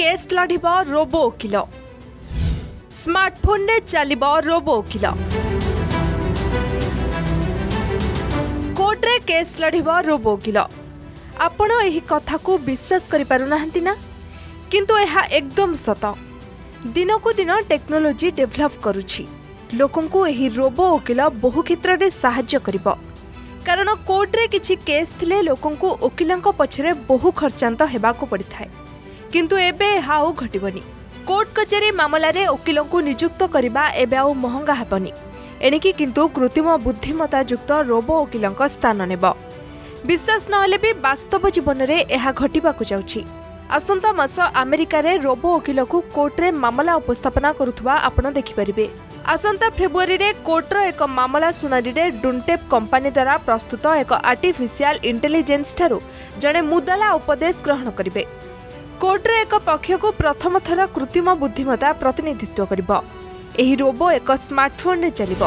case ଲଢ଼ିବ robo ଓକିଲ ସ୍ମାର୍ଟଫୋନରେ ଚାଲିବ ରୋବୋ ଓକିଲ କୋର୍ଟରେ କେସ୍ ଲଢ଼ିବ ରୋବୋ ଓକିଲ ଆପଣ ଏହି କଥାକୁ ବିଶ୍ୱାସ କରିପାରୁନାହାନ୍ତି ନା କିନ୍ତୁ ଏହା ଏକଦମ ସତ ଦିନକୁ ଦିନ ଟେକ୍ନୋଲୋଜି ଡେଭଲପ୍ କରୁଛି ଲୋକଙ୍କୁ ଏହି ରୋବୋ ଓକିଲ ବହୁ କ୍ଷେତ୍ରରେ ସାହାଯ୍ୟ କରିବ କାରଣ କୋର୍ଟରେ କିଛି କେସ୍ ଥିଲେ ଲୋକଙ୍କୁ ଓକିଲଙ୍କ ପଛରେ ବହୁ ଖର୍ଚ୍ଚାନ୍ତ ହେବାକୁ ପଡ଼ିଥାଏ କିନ୍ତୁ ଏବେ ଏହା ଆଉ ଘଟିବନି କୋର୍ଟ କଚେରୀ ମାମଲାରେ ଓକିଲଙ୍କୁ ନିଯୁକ୍ତ କରିବା ଏବେ ଆଉ ମହଙ୍ଗା ହେବନି ଏଣିକି କିନ୍ତୁ କୃତ୍ରିମ ବୁଦ୍ଧିମତା ଯୁକ୍ତ ରୋବୋ ଓକିଲଙ୍କ ସ୍ଥାନ ନେବ ବିଶ୍ୱାସ ନହେଲେ ବି ବାସ୍ତବ ଜୀବନରେ ଏହା ଘଟିବାକୁ ଯାଉଛି ଆସନ୍ତା ମାସ ଆମେରିକାରେ ରୋବୋ ଓକିଲକୁ କୋର୍ଟରେ ମାମଲା ଉପସ୍ଥାପନା କରୁଥିବା ଆପଣ ଦେଖିପାରିବେ ଆସନ୍ତା ଫେବୃଆରୀରେ କୋର୍ଟର ଏକ ମାମଲା ଶୁଣାଣିରେ ଡୁନ୍ଟେପ୍ କମ୍ପାନୀ ଦ୍ୱାରା ପ୍ରସ୍ତୁତ ଏକ ଆର୍ଟିଫିସିଆଲ୍ ଇଣ୍ଟେଲିଜେନ୍ସଠାରୁ ଜଣେ ମୁଦାଲା ଉପଦେଶ ଗ୍ରହଣ କରିବେ କୋର୍ଟରେ ଏକ ପକ୍ଷକୁ ପ୍ରଥମ ଥର କୃତ୍ରିମ ବୁଦ୍ଧିମତା ପ୍ରତିନିଧିତ୍ୱ କରିବ ଏହି ରୋବୋ ଏକ ସ୍ମାର୍ଟଫୋନ୍ରେ ଚାଲିବ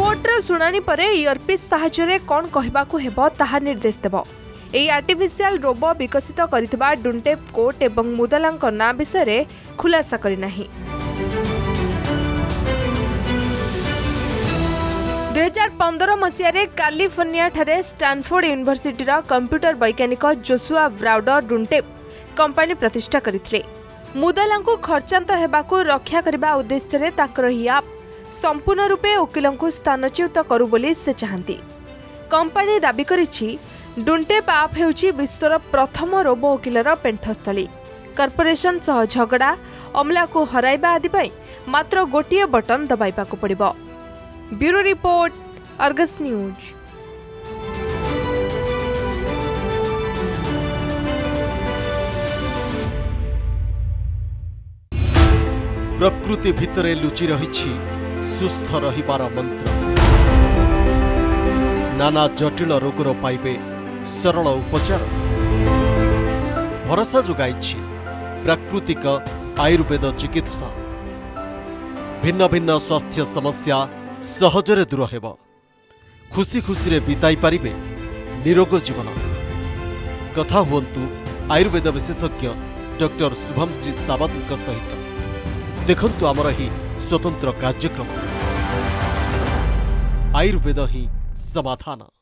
କୋର୍ଟର ଶୁଣାଣି ପରେ ଇୟରପିସ୍ ସାହାଯ୍ୟରେ କ'ଣ କହିବାକୁ ହେବ ତାହା ନିର୍ଦ୍ଦେଶ ଦେବ ଏହି ଆର୍ଟିଫିସିଆଲ୍ ରୋବୋ ବିକଶିତ କରିଥିବା ଡୁଣ୍ଟେପ୍ କୋର୍ଟ ଏବଂ ମୁଦାଲାଙ୍କ ନାଁ ବିଷୟରେ ଖୁଲାସା କରିନାହିଁ दुई हजार पन्ध्र मसहार कालीफर्निया स्टानफोर्ड युनिभर्सिटर कम्प्युटर वैज्ञानिक जोसुआ ब्राउड डुन्टेप कम्पानी प्रतिष्ठा गरिदाला खर्चान्ताकेको उद्देश्यले तर यही आप संपूर्ण रूपे उकिल स्थानच्युत से गरुली कम्पानी दावी गरिटेप आपि विश्वर प्रथम रोबो रोबओक पेण्ठस्थल कर्पोरेसन सह झगडा अम्लाको हरेवा आदि पनि मत गोटे बटन दब पर्ड ब्यूरो रिपोर्ट अर्गस न्यूज ପ୍ରକୃତି ଭିତରେ ଲୁଚି ରହିଛି ସୁସ୍ଥ ରହିବାର ମନ୍ତ୍ର ନାନା ଜଟିଳ ରୋଗର ପାଇବେ ସରଳ ଉପଚାର ଭରସା ଯୋଗାଇଛି ପ୍ରାକୃତିକ ଆୟୁର୍ବେଦ ଚିକିତ୍ସା ଭିନ୍ନ ଭିନ୍ନ ସ୍ୱାସ୍ଥ୍ୟ ସମସ୍ୟା ସହଜରେ ଦୂର ହେବ ଖୁସି ଖୁସିରେ ବିତାଇ ପାରିବେ ନିରୋଗ ଜୀବନ କଥା ହୁଅନ୍ତୁ ଆୟୁର୍ବେଦ ବିଶେଷଜ୍ଞ ଡକ୍ଟର ଶୁଭମଶ୍ରୀ ସାବତଙ୍କ ସହିତ ଦେଖନ୍ତୁ ଆମର ଏହି ସ୍ୱତନ୍ତ୍ର କାର୍ଯ୍ୟକ୍ରମ ଆୟୁର୍ବେଦ ହିଁ ସମାଧାନ